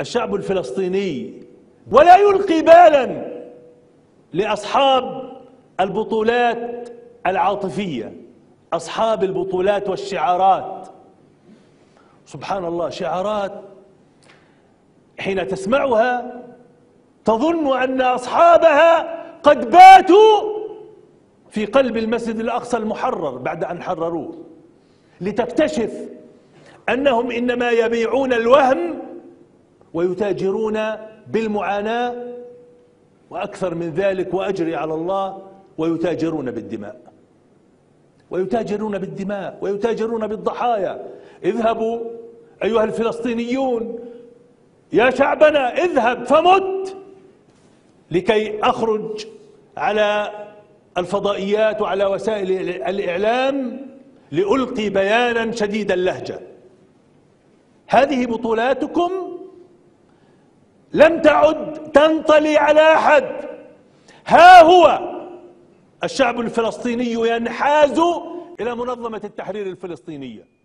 الشعب الفلسطيني ولا يلقي بالا لأصحاب البطولات العاطفية أصحاب البطولات والشعارات. سبحان الله شعارات حين تسمعها تظن أن أصحابها قد باتوا في قلب المسجد الأقصى المحرر بعد أن حرروه لتكتشف أنهم إنما يبيعون الوهم ويتاجرون بالمعاناة وأكثر من ذلك وأجري على الله ويتاجرون بالدماء. ويتاجرون بالدماء ويتاجرون بالضحايا. اذهبوا أيها الفلسطينيون يا شعبنا اذهب فمت لكي أخرج على الفضائيات وعلى وسائل الإعلام لألقي بيانا شديد اللهجة. هذه بطولاتكم لم تعد تنطلي على أحد. ها هو الشعب الفلسطيني ينحاز إلى منظمة التحرير الفلسطينية.